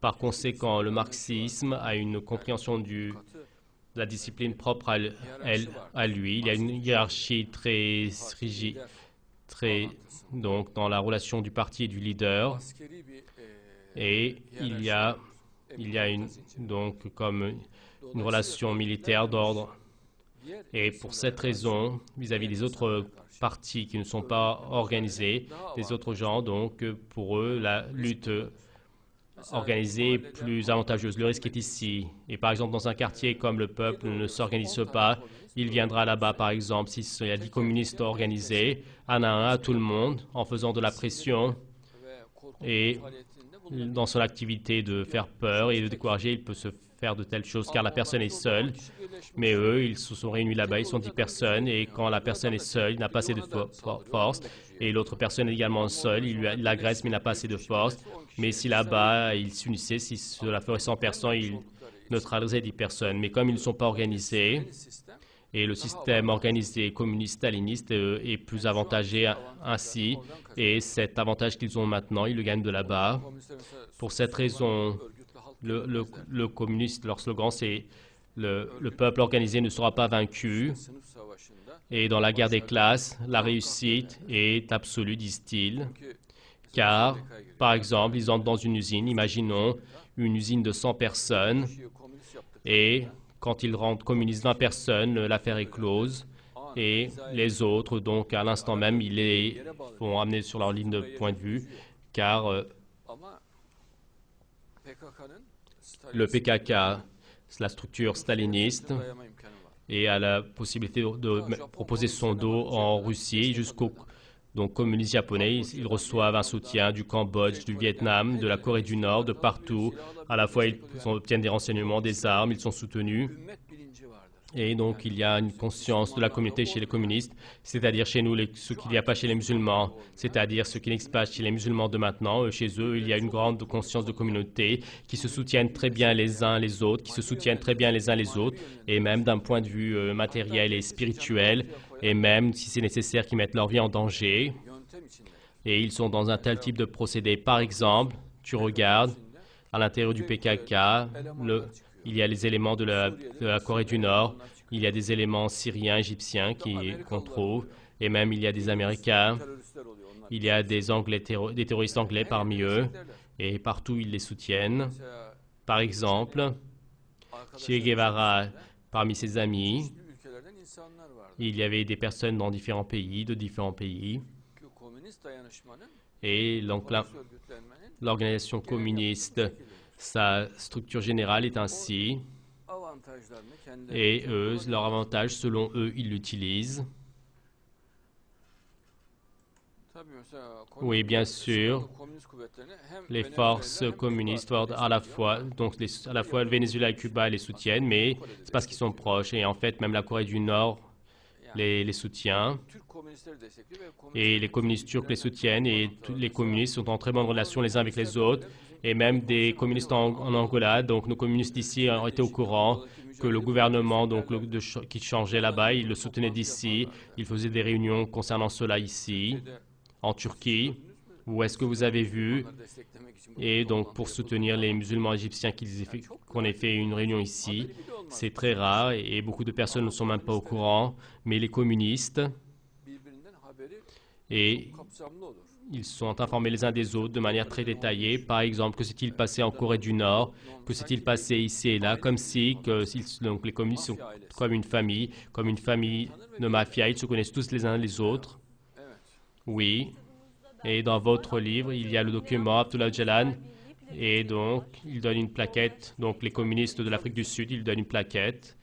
Par conséquent, le marxisme a une compréhension de la discipline propre à, lui. Il y a une hiérarchie très rigide, donc, dans la relation du parti et du leader. Et il y a, donc, comme une relation militaire d'ordre. Et pour cette raison, vis-à-vis des autres partis qui ne sont pas organisés, des autres gens, donc pour eux, la lutte organisée est plus avantageuse. Le risque est ici. Et par exemple, dans un quartier comme le peuple ne s'organise pas, il viendra là-bas, par exemple, s'il y a dix communistes organisés, un à un à tout le monde, en faisant de la pression et dans son activité de faire peur et de décourager, il peut se faire de telles choses car la personne est seule. Mais eux, ils se sont réunis là-bas, ils sont dix personnes et quand la personne est seule, il n'a pas assez de force et l'autre personne est également seule, il l'agresse mais n'a pas assez de force. Mais si là-bas, ils s'unissaient, si cela ferait 100 personnes, ils neutraliseraient 10 personnes. Mais comme ils ne sont pas organisés, et le système organisé communiste staliniste euh, est plus avantagé ainsi, et cet avantage qu'ils ont maintenant, ils le gagnent de là-bas. Pour cette raison, le, communiste, leur slogan, c'est le, le peuple organisé ne sera pas vaincu. Et dans la guerre des classes, la réussite est absolue, disent-ils. Car, par exemple, ils entrent dans une usine, imaginons une usine de 100 personnes, et quand ils rendent communistes 20 personnes, l'affaire est close, et les autres, donc à l'instant même, ils les vont amener sur leur ligne de point de vue, car euh, le PKK, la structure staliniste, et a la possibilité de proposer son dos en Russie jusqu'au donc communistes japonais. Ils reçoivent un soutien du Cambodge, du Vietnam, de la Corée du Nord, de partout. À la fois, ils obtiennent des renseignements, des armes, ils sont soutenus. Et donc, il y a une conscience de la communauté chez les communistes, c'est-à-dire chez nous, ce qu'il n'y a pas chez les musulmans, c'est-à-dire ce qui n'existe pas chez les musulmans de maintenant. Chez eux, il y a une grande conscience de communauté qui se soutiennent très bien les uns les autres, qui se soutiennent très bien les uns les autres, et même d'un point de vue euh, matériel et spirituel, et même, si c'est nécessaire, qui mettent leur vie en danger. Et ils sont dans un tel type de procédé. Par exemple, tu regardes à l'intérieur du PKK, le, il y a les éléments de la, Corée du Nord, il y a des éléments syriens, égyptiens qu'on trouve, et même il y a des Américains, il y a des, Anglais, des terroristes anglais parmi eux, et partout ils les soutiennent. Par exemple, Che Guevara, parmi ses amis, il y avait des personnes dans différents pays, de différents pays, et l'organisation communiste sa structure générale est ainsi. Et eux, leur avantage, selon eux, ils l'utilisent. Oui, bien sûr. Les forces communistes, à la fois, donc à la fois le Venezuela et Cuba les soutiennent, mais c'est parce qu'ils sont proches. Et en fait, même la Corée du Nord les. Et les communistes turcs les soutiennent. Et tous les communistes sont en très bonne relation les uns avec les autres et même des communistes en, Angola. Donc nos communistes ici ont été au courant que le gouvernement qui changeait là-bas, il le soutenait d'ici. Il faisait des réunions concernant cela ici, en Turquie. Où est-ce que vous avez vu? Et donc pour soutenir les musulmans égyptiens qu'on ait fait une réunion ici, c'est très rare et beaucoup de personnes ne sont même pas au courant. Mais les communistes et ils sont informés les uns des autres de manière très détaillée. Par exemple, que s'est-il passé en Corée du Nord? Que s'est-il passé ici et là? Comme si donc, les communistes sont comme une famille, comme une famille de mafia. Ils se connaissent tous les uns les autres. Oui. Et dans votre livre, il y a le document Abdullah Jalan. Et donc, il donne une plaquette. Donc, les communistes de l'Afrique du Sud, ils donnent une plaquette.